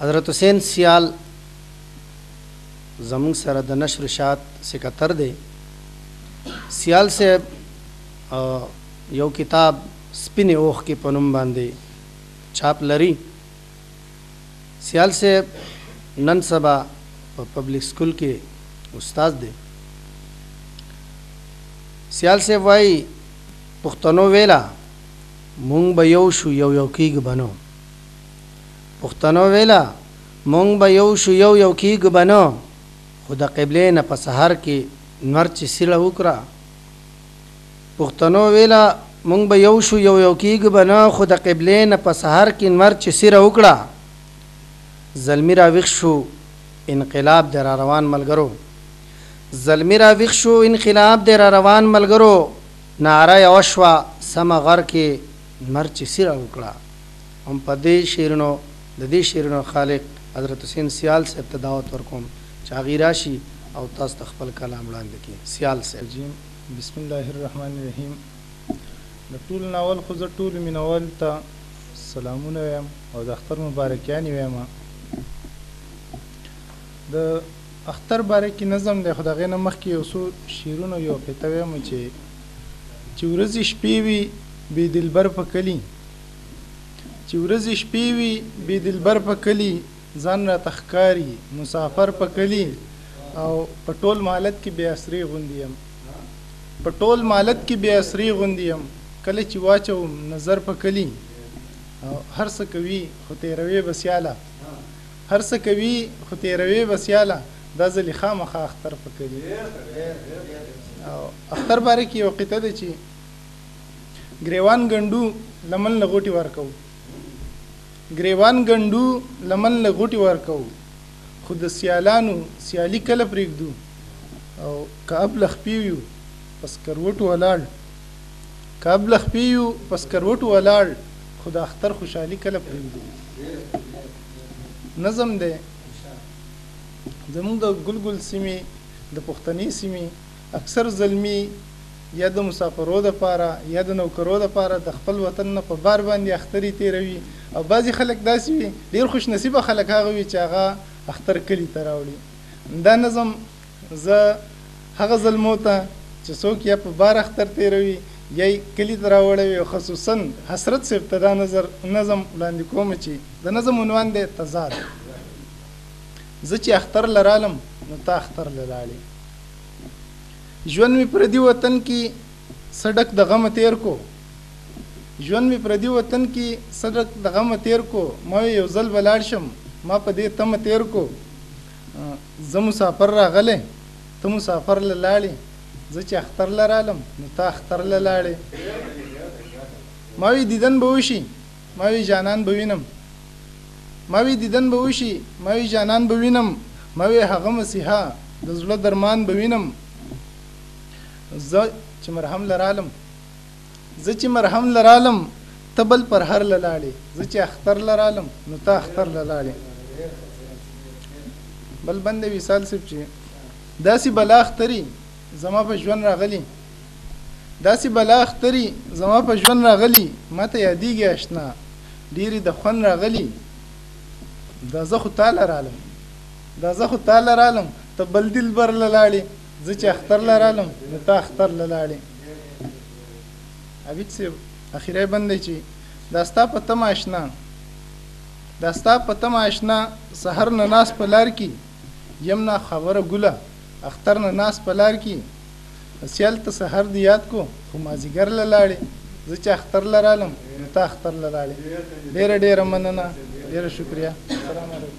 حضرت حسین سیال زموږ سره د نشر اشاعت سکتر دی سیال صاحب یو کتاب سپینې اوښکې په نوم باندې چاپ لري سیال صاحب نن سبا په پبلک سکول کې استاد دی سیال صاحب وایي پښتنو ویلا مونږ به یو شو یو یو کیږ بنو پښتنو ویل مونږ به یو شو یو یو کیږو به نه خو د قبلې نه په سحر کې نور چې سیړه وکړه پښتنو ویل مونږ به یو شو یو یو کیږو به نه خو د قبلې نه په سحر کې نور چې سیره وکړه زلمی را ویښ شو انقلاب د را روان ملګرو زلمی را ویښ شو انقلاب د را روان ملګرو ناره یو شوه سمه غر کې نور چې سیره وکړه هم په دې شعرونو د دې شعرونو خالق حضرت حسین سیال صاحب ته دعوت ورکوم چې هغوی راشي او تاسو ته خپل کلام وړاندې کړي. سیال صاحب. جیم بسم الله الرحمن الرحیم د ټولو نه اول خو زه ټولو مینوالو ته سلامونه وایم او د اختر مبارکیانې وایم د اختر باره کې نظم دی خو د هغې نه مخکې یو څو شعرونه او یوه قطعه وایم چې چې ورځې شپې وي بې دلبر په کلي چې ورځې شپې وي بې دلبر په کلي ځان راته ښکاري مسافر په کلي او په ټول مالت کې بې اسرې غوندې یم په ټول مالت کې بې اسرې غوندې یم کله چې واچوم نظر په کلي او هر څه کوي خو تېروې به سیاله هر څه کوي خو تېروې به سیاله دا ځلې خامخا اختر په کلي او اختر باره کې یو قطعه ده چې ګریوان ګنډو لمن له غوټي ورکو ګریوان ګنډو لمن له غوټي ورکو خو د سیالانو سیالي کله پرېږدو او که ابله خپې یو په سکروټو ولاړ که ابله خپې یو په سکروټو ولاړ خو د اختر خوشحالي کله پرېږدو نظم دی زموږ د ګلګل سیمې د پښتنې سیمې اکثر زلمي یا د مسافرو لپاره یا د نوکرو لپاره د خپل وطن نه په بار باندې اخترې تېروي او بعضې خلک داسې وي، ډېر خوش نصیبه خلک هغه وي چې هغه اختر کلي ته راوړي. دا نظم زه هغه زلمو ته چې څوک یا په بار اختر تېروي یا یې کلي ته راوړی وي او خصوصاً حسرت صیب ته دا نظم وړاندې کوم چې. د نظم عنوان دی، تضاد. زه چې اختر له رالم نو ته اختر له لاړې. ژوند مې پردي وطن کې سډک د غم تیر کو ژوند مې پردي وطن کې سډک د غم تیر کو ما یو ځل بلاړ شم ما په دې تم تیر کو زه مسافر راغله ته مسافر لاړې زه چې اختر لرالم نو تا اختر لاړې ما وی دیدن به وشي ما وی جانان به وینم ما وی دیدن به وشی ما وی جانان به وینم ما وی هغه مسیحا د زړه درمان به وینم زه چې مرهم لرالم زه چې مرهم لرالم ته بل پر هر لاړې زه چې اختر لرالم نو ته اختر لاړې بل بند وصال صاحب چې داسې بلا اختری زما په ژوند راغلی داسې بلا اختري زما په ژوند راغلي ماته یادېږي اشنا ډېرې د خوند راغلي دا زه خو تا لرالم دا زه خو تا لرالم ته بل دلبر له لاړې زه چې اختر لرالم نو تا اختر له لاړې عبید صاحب اخیری بند دی چې دا ستا په تمه اشنا دا ستا په تمه اشنا سهر نه ناس په لار کې یم نا خبره ګله اختر نه ناست په لار کې يم سيال ته سحر دې ياد کو خو مازيګر له لاړې زه چې اختر له رالم نو ته اختر له لاړې ډېره ډېره مننه ډېره شکريه سلام علیکم.